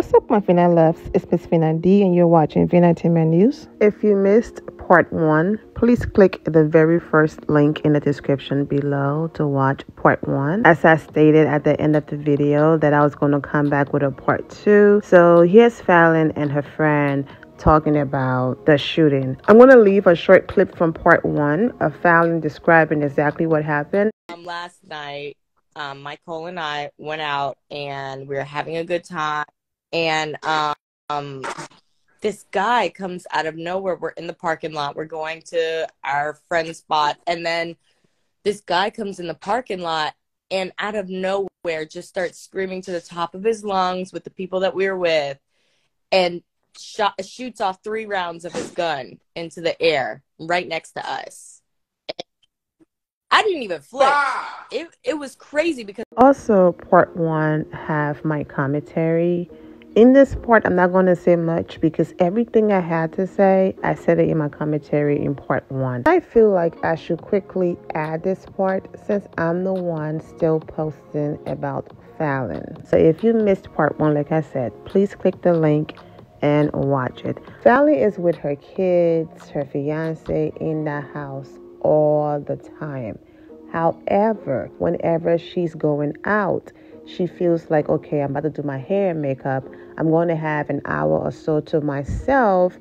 What's up, my Vina loves? It's Miss Vina D, and you're watching Vina News. If you missed part one, please click the very first link in the description below to watch part one. As I stated at the end of the video, that I was going to come back with a part two. So here's Falynn and her friend talking about the shooting. I'm going to leave a short clip from part one of Falynn describing exactly what happened. Um, last night, um, Michael and I went out and we were having a good time. And um, this guy comes out of nowhere. We're in the parking lot. We're going to our friend's spot. And then this guy comes in the parking lot and out of nowhere just starts screaming to the top of his lungs with the people that we were with and shot, shoots off three rounds of his gun into the air right next to us. I didn't even flip. Ah! It it was crazy because also part one have my commentary. In this part, I'm not going to say much because everything I had to say, I said it in my commentary in part one. I feel like I should quickly add this part since I'm the one still posting about Falynn. So if you missed part one, like I said, please click the link and watch it. Falynn is with her kids, her fiance in the house all the time. However, whenever she's going out, she feels like, okay, I'm about to do my hair and makeup. I'm going to have an hour or so to myself.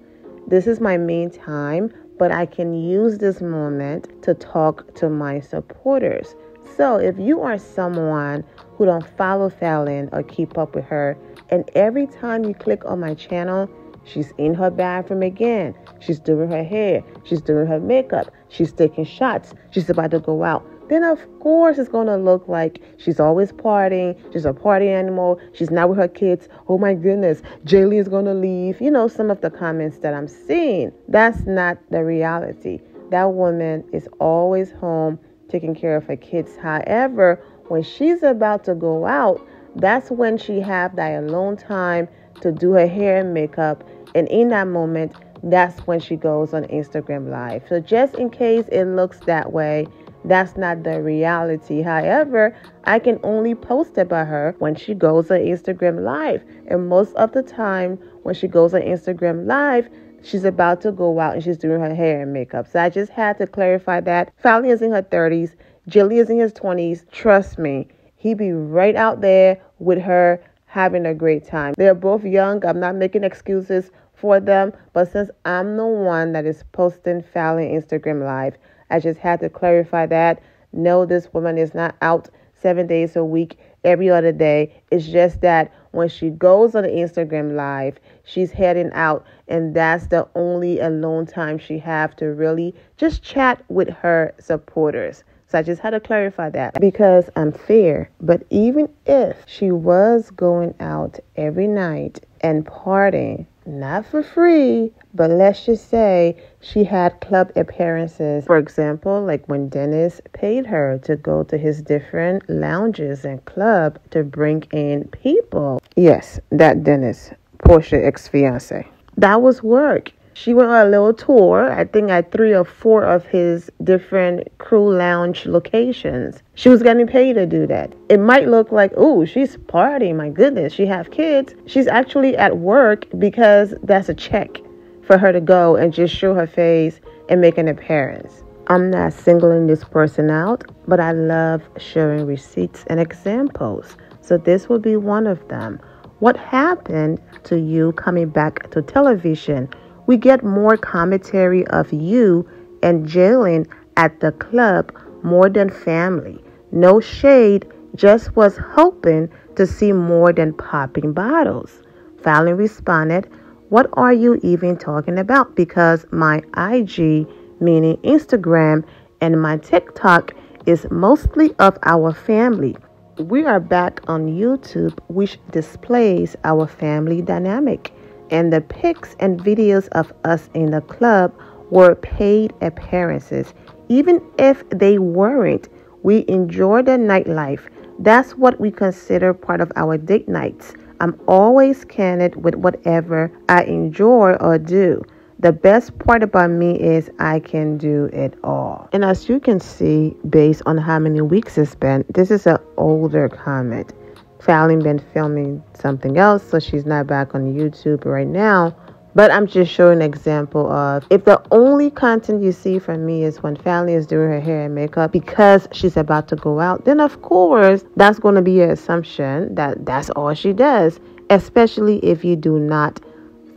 This is my main time, but I can use this moment to talk to my supporters. So if you are someone who don't follow Falynn or keep up with her, and every time you click on my channel, she's in her bathroom again. She's doing her hair. She's doing her makeup. She's taking shots. She's about to go out. Then, of course, it's going to look like she's always partying. She's a party animal. She's not with her kids. Oh my goodness, Jaylee is going to leave. You know, some of the comments that I'm seeing. That's not the reality. That woman is always home taking care of her kids. However, when she's about to go out, that's when she have that alone time to do her hair and makeup. And in that moment, that's when she goes on Instagram Live. So just in case it looks that way, that's not the reality. However, I can only post about her when she goes on Instagram Live. And most of the time, when she goes on Instagram Live, she's about to go out and she's doing her hair and makeup. So I just had to clarify that. Falynn is in her 30s, Jilly is in his 20s. Trust me, he'd be right out there with her having a great time. They're both young. I'm not making excuses for them, but since I'm the one that is posting Falynn Instagram Live, I just had to clarify that. No, this woman is not out seven days a week, every other day. It's just that when she goes on the Instagram Live, she's heading out, and that's the only alone time she have to really just chat with her supporters. So I just had to clarify that because I'm fair. But even if she was going out every night and partying, not for free, but let's just say she had club appearances. For example, like when Dennis paid her to go to his different lounges and club to bring in people. Yes, that Dennis, Porsha ex fiance. That was work. She went on a little tour, I think at three or four of his different crew lounge locations. She was getting paid to do that. It might look like, oh, she's partying, my goodness, she have kids. She's actually at work because that's a check for her to go and just show her face and make an appearance. I'm not singling this person out, but I love sharing receipts and examples. So this will be one of them. What happened to you coming back to television? We get more commentary of you and Jalen at the club more than family. No shade, just was hoping to see more than popping bottles. Falynn responded, What are you even talking about? Because my IG, meaning Instagram, and my TikTok is mostly of our family. We are back on YouTube, which displays our family dynamic and the pics and videos of us in the club were paid appearances. Even if they weren't, we enjoy the nightlife. That's what we consider part of our date nights. I'm always candid with whatever I enjoy or do. The best part about me is I can do it all. And as you can see, based on how many weeks it's been, this is an older comment. Falynn been filming something else, so she's not back on YouTube right now. But I'm just showing an example of if the only content you see from me is when Falynn is doing her hair and makeup because she's about to go out, then of course that's going to be an assumption that that's all she does, especially if you do not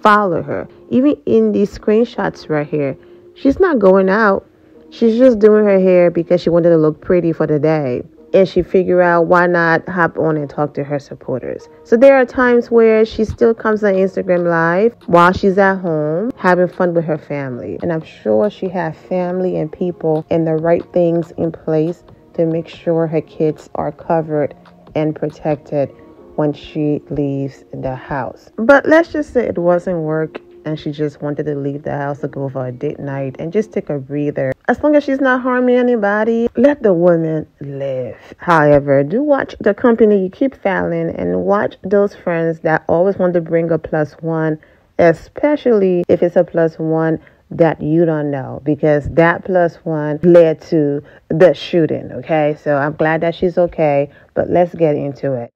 follow her. Even in these screenshots right here, she's not going out. She's just doing her hair because she wanted to look pretty for the day and she figure out why not hop on and talk to her supporters. So there are times where she still comes on Instagram live while she's at home having fun with her family. And I'm sure she has family and people and the right things in place to make sure her kids are covered and protected when she leaves the house. But let's just say it wasn't work and she just wanted to leave the house to go for a date night and just take a breather. As long as she's not harming anybody, let the woman live. However, do watch the company you keep Falynn and watch those friends that always want to bring a plus one, especially if it's a plus one that you don't know because that plus one led to the shooting. Okay, so I'm glad that she's okay, but let's get into it.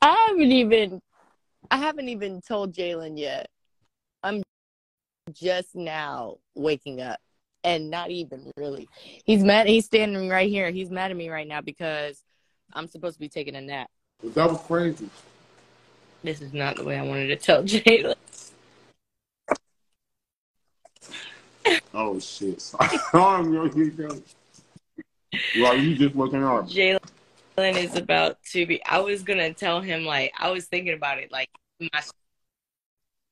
I haven't even, I haven't even told Jalen yet. I'm just now waking up and not even really. He's mad. He's standing right here. He's mad at me right now because I'm supposed to be taking a nap. That was crazy. This is not the way I wanted to tell Jalen. Oh shit! Sorry, well, you just waking up. Jalen is about to be. I was gonna tell him like I was thinking about it like my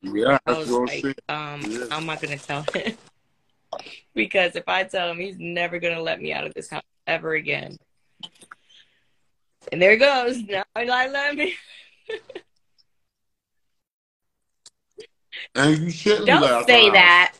yeah, I was like, um, yeah. I'm not gonna tell him because if I tell him, he's never gonna let me out of this house ever again. And there it goes. Now I let me. and you shouldn't. Don't say that.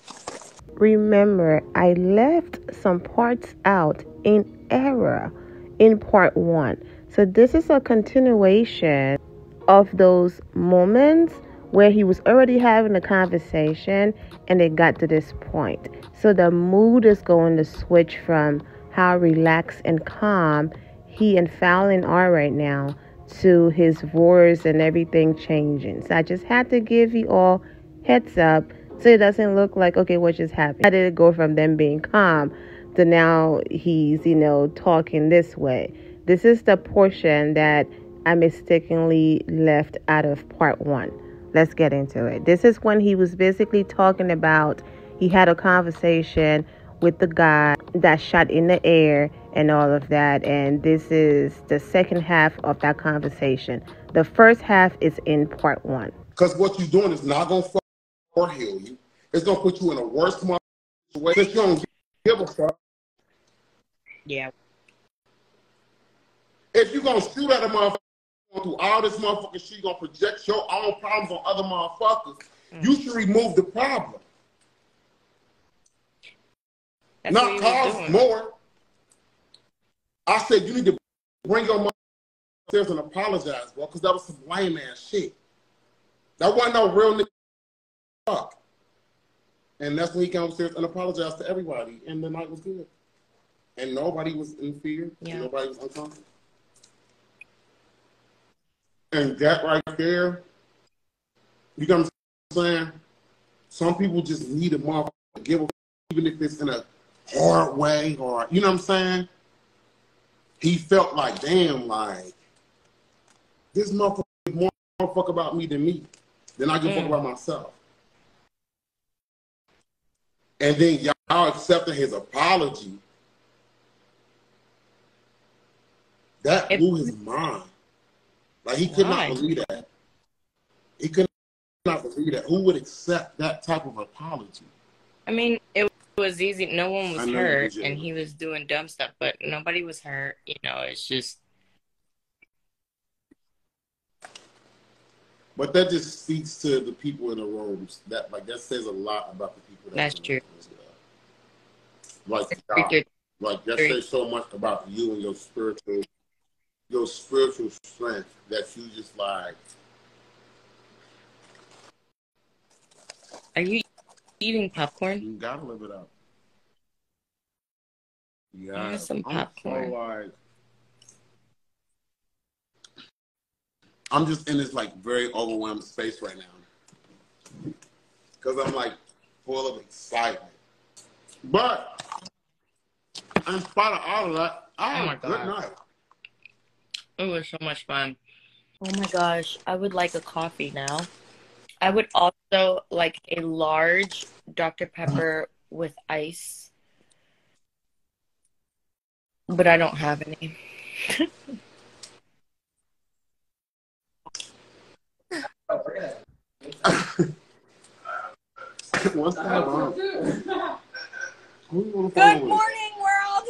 Remember, I left some parts out in error in part one. So this is a continuation of those moments where he was already having a conversation and it got to this point. So the mood is going to switch from how relaxed and calm he and Falynn are right now to his voice and everything changing. So I just had to give you all heads up so it doesn't look like, okay, what just happened? How did it go from them being calm to now he's, you know, talking this way? This is the portion that I mistakenly left out of part one. Let's get into it. This is when he was basically talking about he had a conversation with the guy that shot in the air and all of that. And this is the second half of that conversation. The first half is in part one. Because what you're doing is not going to fuck or heal you. It's going to put you in a worse way because you don't give a fuck. Yeah. If you're going to shoot at a motherfucker, through all this motherfucking shit, you gonna project your own problems on other motherfuckers. Mm. You should remove the problem. That's Not cause more. I said you need to bring your mother upstairs and apologize, bro, because that was some lame ass shit. That wasn't no real nigga fuck. And that's when he came upstairs and apologized to everybody, and the night was good. And nobody was in fear. Yeah. Nobody was uncomfortable. And that right there, you know what I'm saying? Some people just need a motherfucker to give a even if it's in a hard way or you know what I'm saying? He felt like, damn, like this motherfucker more fuck about me than me. Then I give mm. fuck about myself. And then y'all accepting his apology. That blew his mind. Like he could Why? not believe that. He could not believe that. Who would accept that type of apology? I mean, it was easy. No one was hurt, and he was doing dumb stuff, but nobody was hurt. You know, it's just. But that just speaks to the people in the rooms. That like that says a lot about the people. That That's true. Like, like that says so much about you and your spiritual your spiritual strength that you just like. Are you eating popcorn? You gotta live it up. Yeah, some popcorn. So like, I'm just in this like very overwhelmed space right now. Cause I'm like full of excitement. But in spite of all of that, I oh my God. good night. It was so much fun. Oh my gosh, I would like a coffee now. I would also like a large Dr. Pepper with ice. But I don't have any. What's going on? Good morning, world.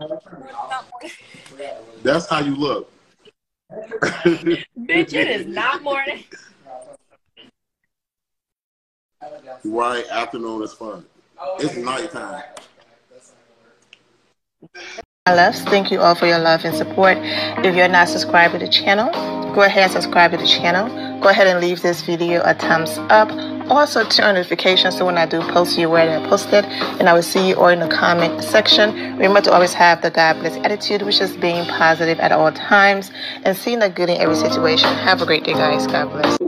That's how you look. Bitch, it is not morning. Right, afternoon is fun. It's nighttime. My loves, thank you all for your love and support. If you're not subscribed to the channel, go ahead and subscribe to the channel. Go ahead and leave this video a thumbs up. Also, turn on notifications so when I do post you where I posted, and I will see you all in the comment section. Remember to always have the God bless attitude, which is being positive at all times and seeing the good in every situation. Have a great day, guys. God bless.